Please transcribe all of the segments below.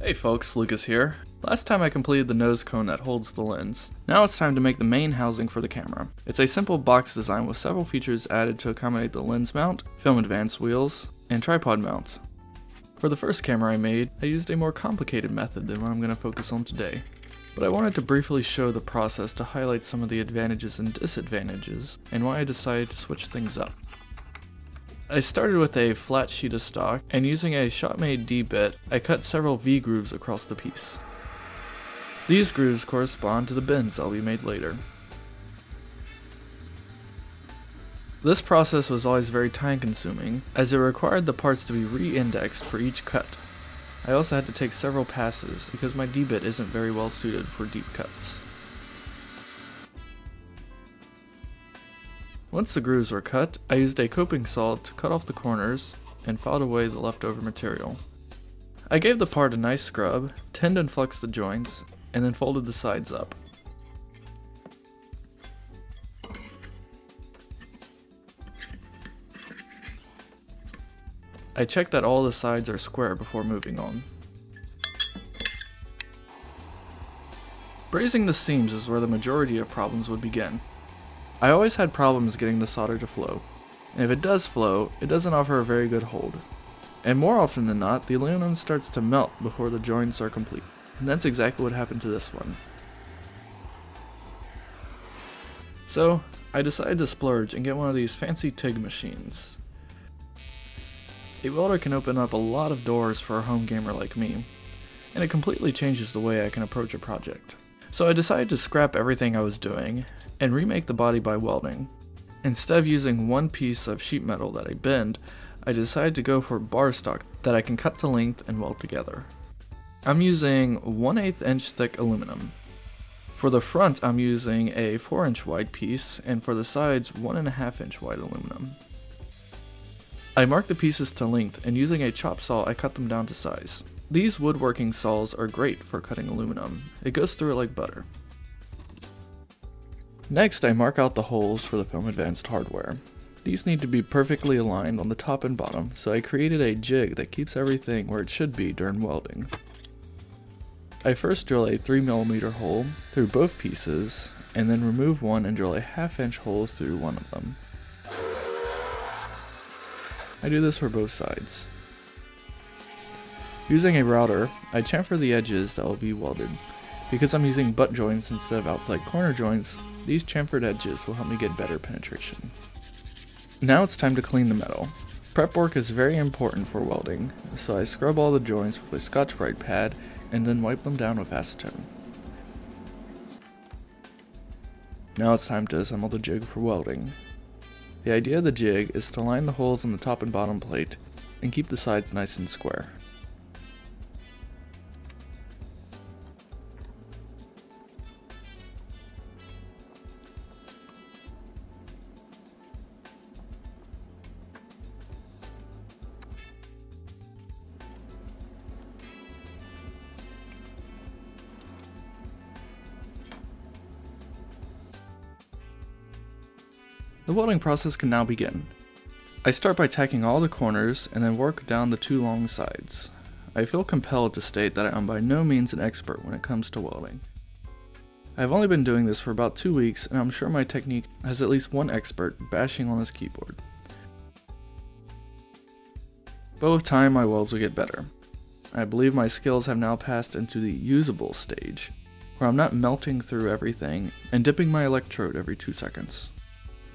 Hey folks, Lucas here. Last time I completed the nose cone that holds the lens. Now it's time to make the main housing for the camera. It's a simple box design with several features added to accommodate the lens mount, film advance wheels, and tripod mounts. For the first camera I made, I used a more complicated method than what I'm going to focus on today. But I wanted to briefly show the process to highlight some of the advantages and disadvantages, and why I decided to switch things up. I started with a flat sheet of stock, and using a Shotmade D-bit, I cut several V-grooves across the piece. These grooves correspond to the bends I'll be made later. This process was always very time consuming, as it required the parts to be re-indexed for each cut. I also had to take several passes, because my D-bit isn't very well suited for deep cuts. Once the grooves were cut, I used a coping saw to cut off the corners and filed away the leftover material. I gave the part a nice scrub, tinned and fluxed the joints, and then folded the sides up. I check that all the sides are square before moving on. Brazing the seams is where the majority of problems would begin. I always had problems getting the solder to flow, and if it does flow, it doesn't offer a very good hold. And more often than not, the aluminum starts to melt before the joints are complete. And that's exactly what happened to this one. So, I decided to splurge and get one of these fancy TIG machines. A welder can open up a lot of doors for a home gamer like me, and it completely changes the way I can approach a project. So I decided to scrap everything I was doing and remake the body by welding. Instead of using one piece of sheet metal that I bend, I decided to go for bar stock that I can cut to length and weld together. I'm using 1 8 inch thick aluminum. For the front, I'm using a 4 inch wide piece, and for the sides, 1.5 inch wide aluminum. I marked the pieces to length, and using a chop saw, I cut them down to size. These woodworking saws are great for cutting aluminum. It goes through it like butter. Next, I mark out the holes for the Film Advance hardware. These need to be perfectly aligned on the top and bottom, so I created a jig that keeps everything where it should be during welding. I first drill a 3mm hole through both pieces, and then remove one and drill a half inch hole through one of them. I do this for both sides. Using a router, I chamfer the edges that will be welded. Because I'm using butt joints instead of outside corner joints, these chamfered edges will help me get better penetration. Now it's time to clean the metal. Prep work is very important for welding, so I scrub all the joints with a Scotch-Brite pad and then wipe them down with acetone. Now it's time to assemble the jig for welding. The idea of the jig is to line the holes in the top and bottom plate and keep the sides nice and square. The welding process can now begin. I start by tacking all the corners and then work down the two long sides. I feel compelled to state that I am by no means an expert when it comes to welding. I have only been doing this for about two weeks and I'm sure my technique has at least one expert bashing on his keyboard. But with time my welds will get better. I believe my skills have now passed into the usable stage, where I'm not melting through everything and dipping my electrode every two seconds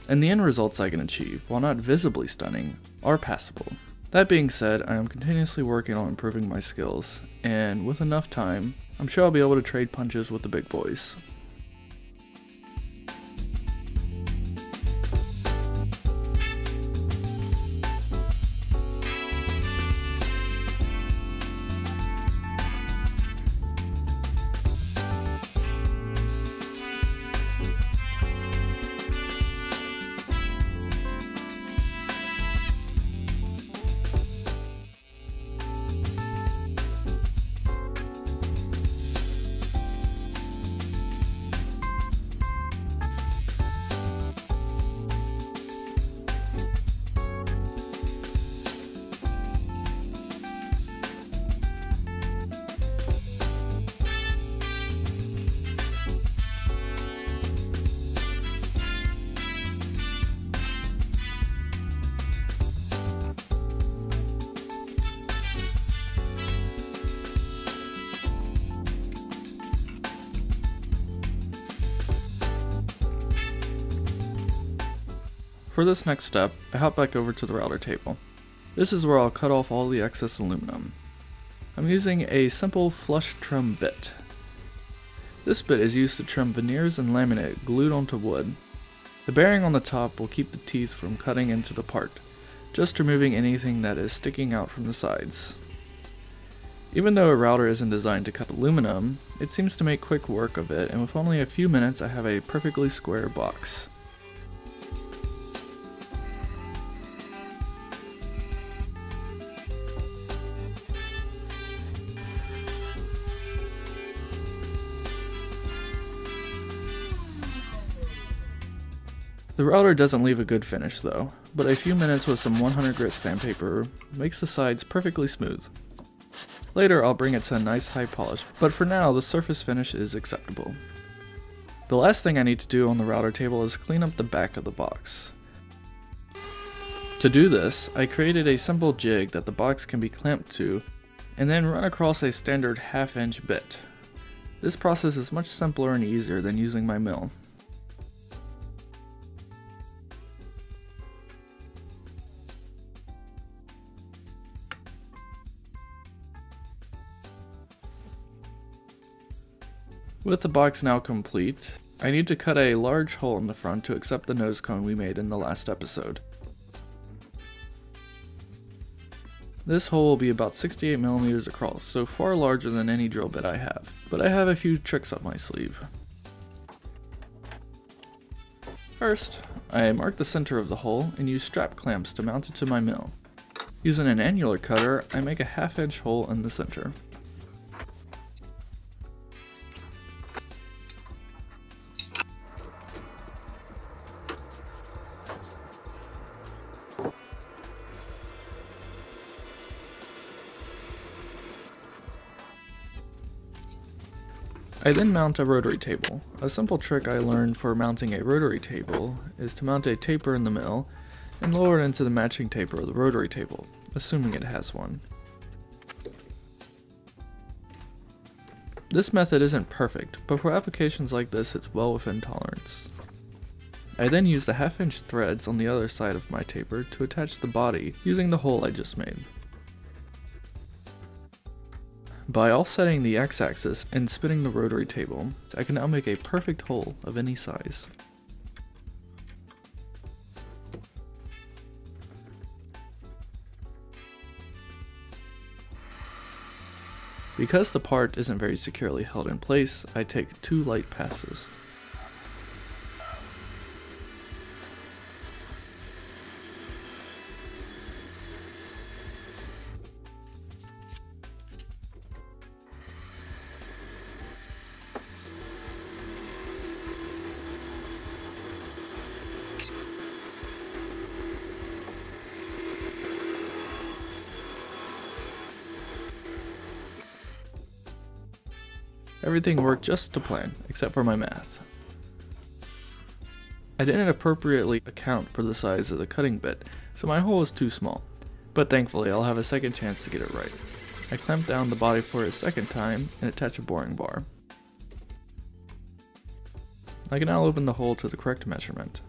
and the end results I can achieve, while not visibly stunning, are passable. That being said, I am continuously working on improving my skills, and with enough time, I'm sure I'll be able to trade punches with the big boys. For this next step, I hop back over to the router table. This is where I'll cut off all the excess aluminum. I'm using a simple flush trim bit. This bit is used to trim veneers and laminate glued onto wood. The bearing on the top will keep the teeth from cutting into the part, just removing anything that is sticking out from the sides. Even though a router isn't designed to cut aluminum, it seems to make quick work of it and with only a few minutes I have a perfectly square box. The router doesn't leave a good finish though, but a few minutes with some 100 grit sandpaper makes the sides perfectly smooth. Later I'll bring it to a nice high polish, but for now the surface finish is acceptable. The last thing I need to do on the router table is clean up the back of the box. To do this, I created a simple jig that the box can be clamped to, and then run across a standard half inch bit. This process is much simpler and easier than using my mill. With the box now complete, I need to cut a large hole in the front to accept the nose cone we made in the last episode. This hole will be about 68mm across, so far larger than any drill bit I have, but I have a few tricks up my sleeve. First, I mark the center of the hole and use strap clamps to mount it to my mill. Using an annular cutter, I make a half inch hole in the center. I then mount a rotary table. A simple trick I learned for mounting a rotary table is to mount a taper in the mill and lower it into the matching taper of the rotary table, assuming it has one. This method isn't perfect, but for applications like this it's well within tolerance. I then use the half inch threads on the other side of my taper to attach the body using the hole I just made. By offsetting the x-axis and spinning the rotary table, I can now make a perfect hole of any size. Because the part isn't very securely held in place, I take two light passes. Everything worked just to plan, except for my math. I didn't appropriately account for the size of the cutting bit, so my hole is too small, but thankfully I'll have a second chance to get it right. I clamp down the body for a second time and attach a boring bar. I can now open the hole to the correct measurement.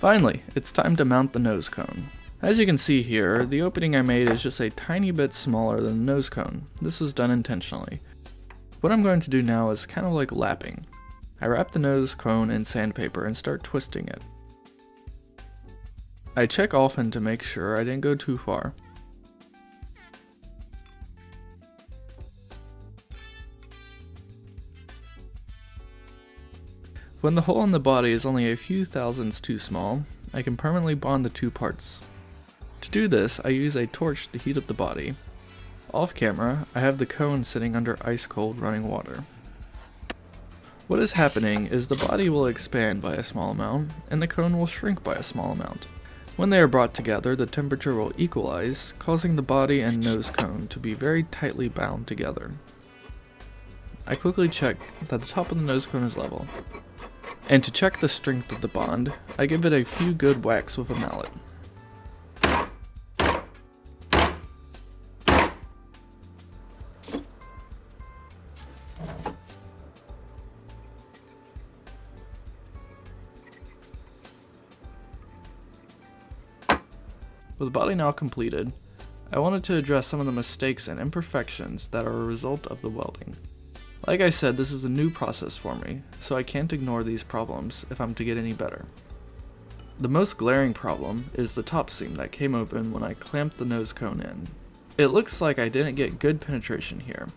Finally, it's time to mount the nose cone. As you can see here, the opening I made is just a tiny bit smaller than the nose cone. This was done intentionally. What I'm going to do now is kind of like lapping. I wrap the nose cone in sandpaper and start twisting it. I check often to make sure I didn't go too far. When the hole in the body is only a few thousandths too small, I can permanently bond the two parts. To do this, I use a torch to heat up the body. Off camera, I have the cone sitting under ice cold running water. What is happening is the body will expand by a small amount, and the cone will shrink by a small amount. When they are brought together, the temperature will equalize, causing the body and nose cone to be very tightly bound together. I quickly check that the top of the nose cone is level, and to check the strength of the bond, I give it a few good whacks with a mallet. With the body now completed, I wanted to address some of the mistakes and imperfections that are a result of the welding. Like I said, this is a new process for me, so I can't ignore these problems if I'm to get any better. The most glaring problem is the top seam that came open when I clamped the nose cone in. It looks like I didn't get good penetration here.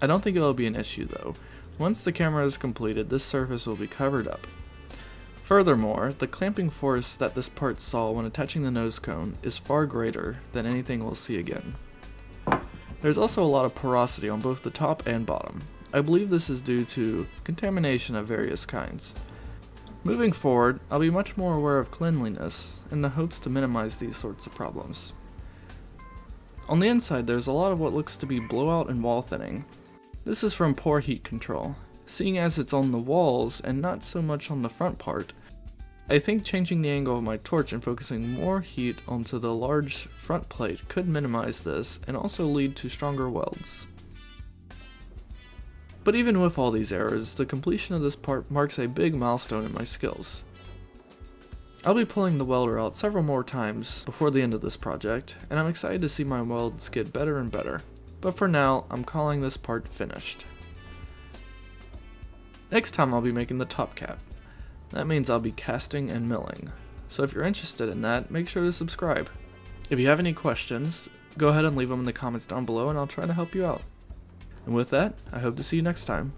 I don't think it'll be an issue though. Once the camera is completed, this surface will be covered up. Furthermore, the clamping force that this part saw when attaching the nose cone is far greater than anything we'll see again. There's also a lot of porosity on both the top and bottom. I believe this is due to contamination of various kinds. Moving forward, I'll be much more aware of cleanliness in the hopes to minimize these sorts of problems. On the inside there's a lot of what looks to be blowout and wall thinning. This is from poor heat control, Seeing as it's on the walls and not so much on the front part, I think changing the angle of my torch and focusing more heat onto the large front plate could minimize this and also lead to stronger welds. But even with all these errors, the completion of this part marks a big milestone in my skills. I'll be pulling the welder out several more times before the end of this project, and I'm excited to see my welds get better and better. But for now, I'm calling this part finished. Next time I'll be making the top cap. That means I'll be casting and milling. So if you're interested in that, make sure to subscribe. If you have any questions, go ahead and leave them in the comments down below and I'll try to help you out. And with that, I hope to see you next time.